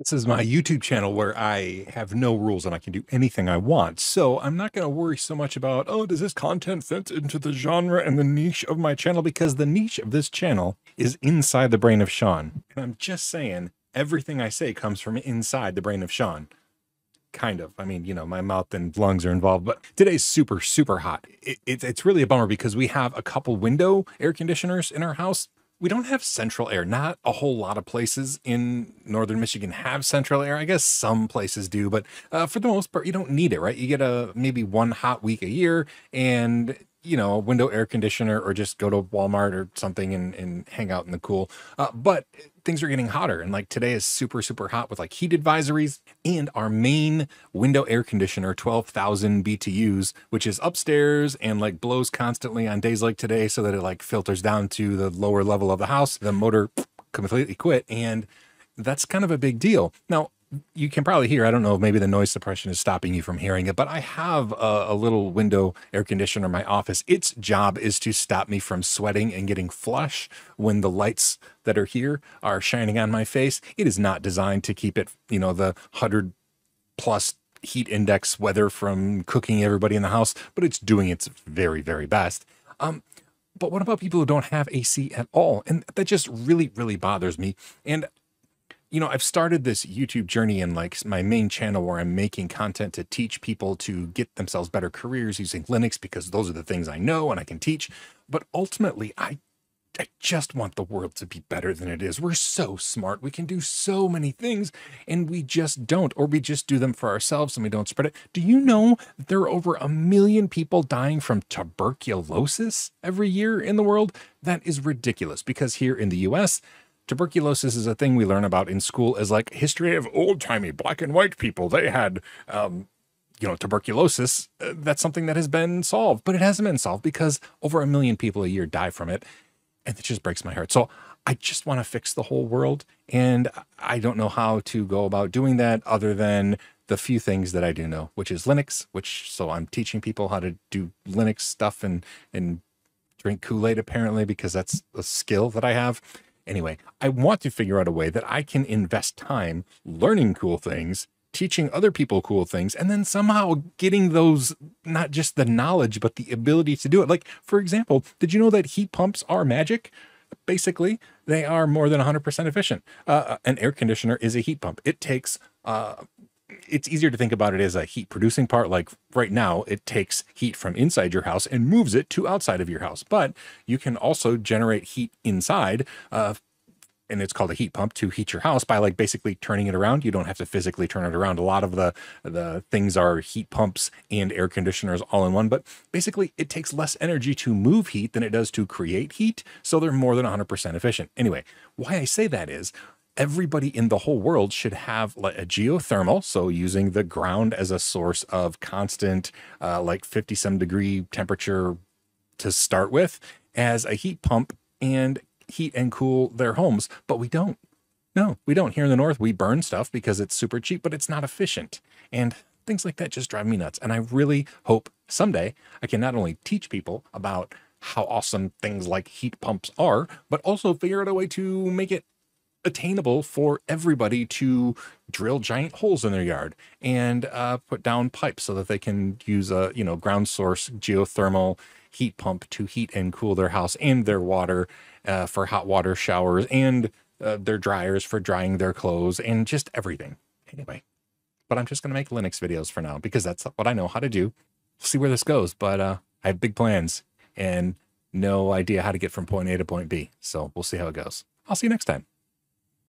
This is my YouTube channel where I have no rules and I can do anything I want. So I'm not going to worry so much about, oh, does this content fit into the genre and the niche of my channel? Because the niche of this channel is inside the brain of Shawn. And I'm just saying, everything I say comes from inside the brain of Shawn. Kind of. I mean, you know, my mouth and lungs are involved, but today's super, super hot. It, it, it's really a bummer because we have a couple window air conditioners in our house we don't have central air. Not a whole lot of places in northern Michigan have central air. I guess some places do, but uh, for the most part, you don't need it, right? You get a maybe one hot week a year, and you know, a window air conditioner or just go to Walmart or something and, and hang out in the cool. Uh, but things are getting hotter. And like today is super, super hot with like heat advisories and our main window air conditioner, 12,000 BTUs, which is upstairs and like blows constantly on days like today so that it like filters down to the lower level of the house. The motor completely quit. And that's kind of a big deal. Now, you can probably hear, I don't know, maybe the noise suppression is stopping you from hearing it, but I have a, a, little window air conditioner in my office. Its job is to stop me from sweating and getting flush when the lights that are here are shining on my face. It is not designed to keep it, you know, the 100 plus heat index weather from cooking everybody in the house, but it's doing its very, very best. Um, but what about people who don't have AC at all? And that just really, really bothers me. And you know, I've started this YouTube journey in like my main channel where I'm making content to teach people to get themselves better careers using Linux because those are the things I know and I can teach. But ultimately, I I just want the world to be better than it is. We're so smart. We can do so many things and we just don't, or we just do them for ourselves and we don't spread it. Do you know that there are over a million people dying from tuberculosis every year in the world? That is ridiculous because here in the US, tuberculosis is a thing we learn about in school as like history of old timey black and white people. They had, um, you know, tuberculosis. Uh, that's something that has been solved, but it hasn't been solved because over a million people a year die from it. And it just breaks my heart. So I just want to fix the whole world. And I don't know how to go about doing that other than the few things that I do know, which is Linux, which so I'm teaching people how to do Linux stuff and, and drink Kool-Aid apparently, because that's a skill that I have. Anyway, I want to figure out a way that I can invest time learning cool things, teaching other people cool things, and then somehow getting those, not just the knowledge, but the ability to do it. Like, for example, did you know that heat pumps are magic? Basically, they are more than 100% efficient. Uh, uh, an air conditioner is a heat pump. It takes uh, it's easier to think about it as a heat producing part. Like right now, it takes heat from inside your house and moves it to outside of your house. But you can also generate heat inside. Uh, and it's called a heat pump to heat your house by like basically turning it around. You don't have to physically turn it around. A lot of the the things are heat pumps and air conditioners all in one, but basically it takes less energy to move heat than it does to create heat. So they're more than 100% efficient. Anyway, why I say that is everybody in the whole world should have like a geothermal. So using the ground as a source of constant, uh, like 50 some degree temperature to start with as a heat pump and heat and cool their homes. But we don't. No, we don't. Here in the North, we burn stuff because it's super cheap, but it's not efficient. And things like that just drive me nuts. And I really hope someday I can not only teach people about how awesome things like heat pumps are, but also figure out a way to make it attainable for everybody to drill giant holes in their yard and uh, put down pipes so that they can use a you know ground source geothermal heat pump to heat and cool their house and their water uh, for hot water showers and uh, their dryers for drying their clothes and just everything. Anyway but i'm just going to make linux videos for now because that's what i know how to do. We'll see where this goes but uh, i have big plans and no idea how to get from point a to point b so we'll see how it goes. I'll see you next time